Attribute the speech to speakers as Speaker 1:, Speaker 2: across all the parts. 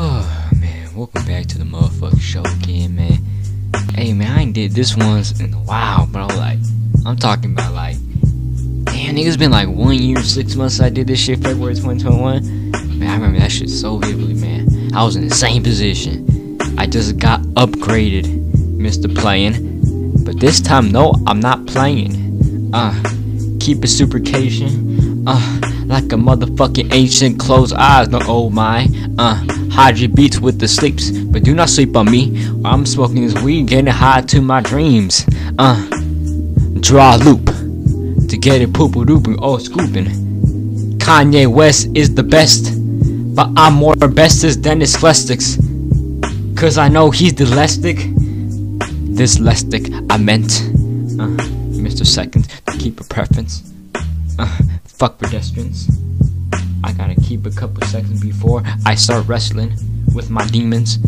Speaker 1: Oh man, welcome back to the motherfucking show again, man. Hey man, I ain't did this once in a while, bro. Like, I'm talking about like, damn, niggas been like one year, six months I did this shit, February 2021. Man, I remember that shit so vividly, man. I was in the same position. I just got upgraded, Mr. Playing. But this time, no, I'm not playing. Uh, keep it supercation. Uh, like a motherfucking ancient closed eyes, no oh my. Uh, hide your beats with the sleeps, but do not sleep on me. I'm smoking this weed, getting high to my dreams. Uh, draw a loop to get it pooper dooping, oh scooping. Kanye West is the best, but I'm more bestest than his Flestics. Cause I know he's dyslexic. Dyslexic, I meant. Uh, Mr. Second, to keep a preference. Uh, fuck pedestrians. I gotta keep a couple seconds before I start wrestling with my demons.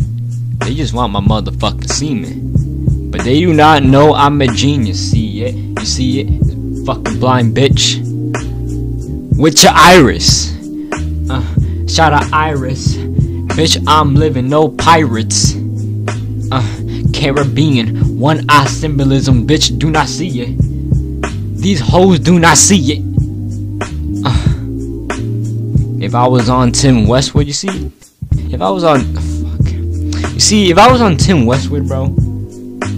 Speaker 1: They just want my motherfucking semen. But they do not know I'm a genius. See it? You see it? Fucking blind bitch. With your iris. Uh, shout out Iris. Bitch, I'm living no pirates. Uh, Caribbean, one eye symbolism, bitch, do not see it. These hoes do not see it. If I was on Tim Westwood, you see? If I was on. Fuck. You see, if I was on Tim Westwood, bro,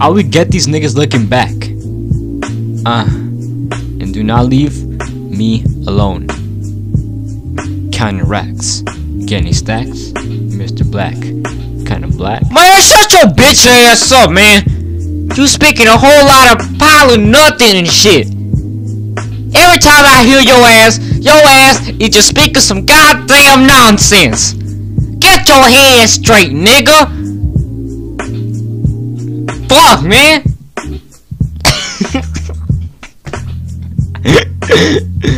Speaker 1: I would get these niggas looking back. Uh, and do not leave me alone. Counting racks, getting stacks, Mr. Black, kind of black. Man, shut your bitch ass up, man. You speaking a whole lot of pile of nothing and shit. Every time I hear your ass, your ass is just speaking some goddamn nonsense. Get your head straight, nigga. Fuck, man.